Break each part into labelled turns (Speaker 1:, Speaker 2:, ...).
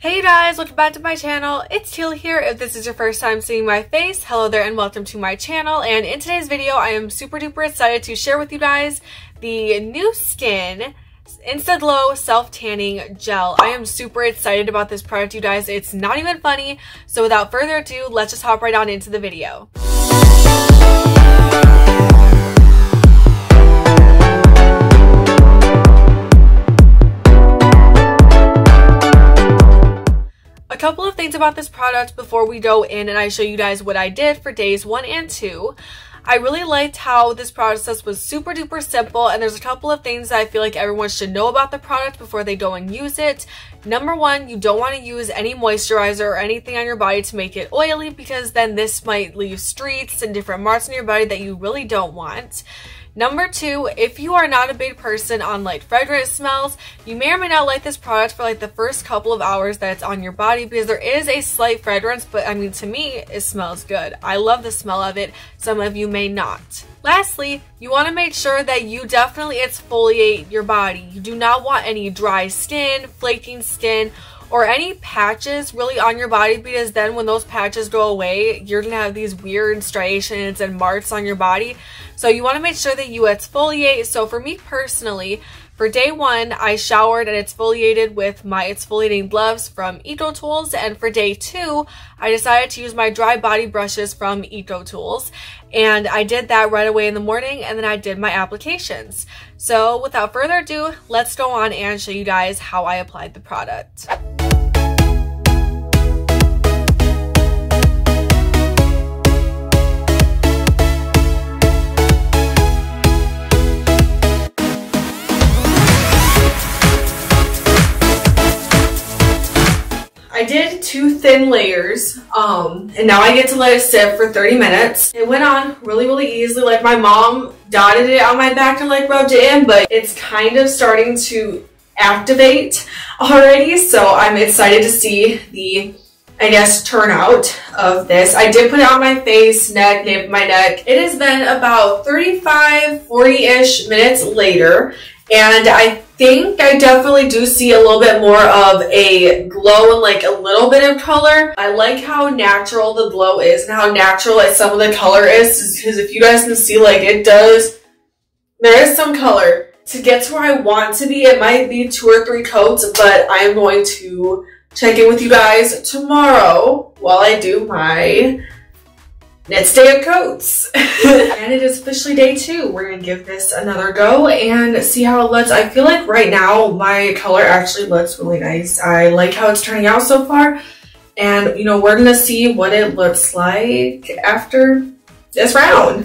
Speaker 1: Hey guys, welcome back to my channel. It's Teal here. If this is your first time seeing my face, hello there and welcome to my channel. And in today's video, I am super duper excited to share with you guys the NuSkin Insta-Glow Self Tanning Gel. I am super excited about this product, you guys. It's not even funny. So without further ado, let's just hop right on into the video. Things about this product before we go in and I show you guys what I did for days one and two. I really liked how this process was super duper simple and there's a couple of things that I feel like everyone should know about the product before they go and use it. Number one, you don't want to use any moisturizer or anything on your body to make it oily because then this might leave streaks and different marks on your body that you really don't want. Number two, if you are not a big person on like fragrance smells, you may or may not like this product for like the first couple of hours that it's on your body because there is a slight fragrance, but I mean, to me, it smells good. I love the smell of it. Some of you may not. Lastly, you want to make sure that you definitely exfoliate your body. You do not want any dry skin, flaking skin, or any patches really on your body because then when those patches go away, you're going to have these weird striations and marks on your body. So you want to make sure that you exfoliate. So for me personally, for day one, I showered and exfoliated with my exfoliating gloves from EcoTools. And for day two, I decided to use my dry body brushes from EcoTools. And I did that right away in the morning and then I did my applications. So without further ado, let's go on and show you guys how I applied the product. Did two thin layers, um, and now I get to let it sit for 30 minutes. It went on really, really easily. Like my mom dotted it on my back and like rubbed it in, but it's kind of starting to activate already. So I'm excited to see the, I guess, turnout of this. I did put it on my face, neck, nape my neck. It has been about 35, 40-ish minutes later, and I think I definitely do see a little bit more of a glow and like a little bit of color. I like how natural the glow is and how natural like some of the color is because if you guys can see like it does, there is some color. To get to where I want to be, it might be two or three coats, but I am going to check in with you guys tomorrow while I do my Next day of coats. and it is officially day two. We're gonna give this another go and see how it looks. I feel like right now my color actually looks really nice. I like how it's turning out so far. And you know, we're gonna see what it looks like after this round.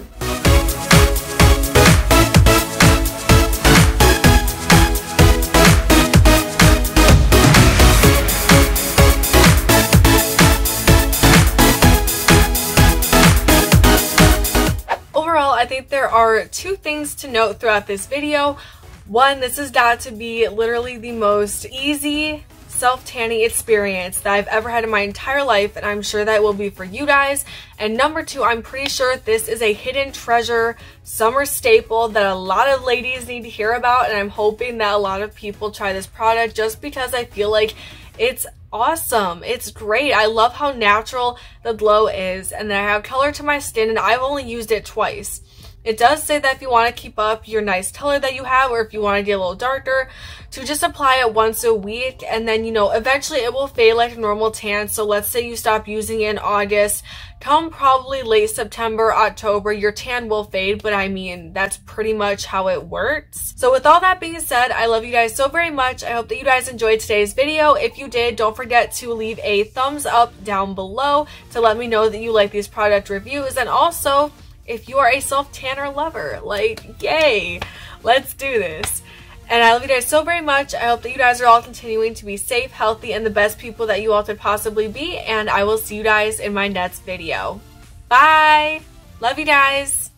Speaker 1: I think there are two things to note throughout this video. One, this is got to be literally the most easy self-tanning experience that I've ever had in my entire life and I'm sure that will be for you guys. And number two, I'm pretty sure this is a hidden treasure summer staple that a lot of ladies need to hear about and I'm hoping that a lot of people try this product just because I feel like it's awesome. It's great. I love how natural the glow is and then I have color to my skin and I've only used it twice. It does say that if you want to keep up your nice color that you have or if you want to get a little darker, to just apply it once a week and then, you know, eventually it will fade like a normal tan. So let's say you stop using it in August, come probably late September, October, your tan will fade, but I mean, that's pretty much how it works. So with all that being said, I love you guys so very much. I hope that you guys enjoyed today's video. If you did, don't forget to leave a thumbs up down below to let me know that you like these product reviews and also if you are a self-tanner lover. Like, yay! Let's do this. And I love you guys so very much. I hope that you guys are all continuing to be safe, healthy, and the best people that you all could possibly be. And I will see you guys in my next video. Bye! Love you guys!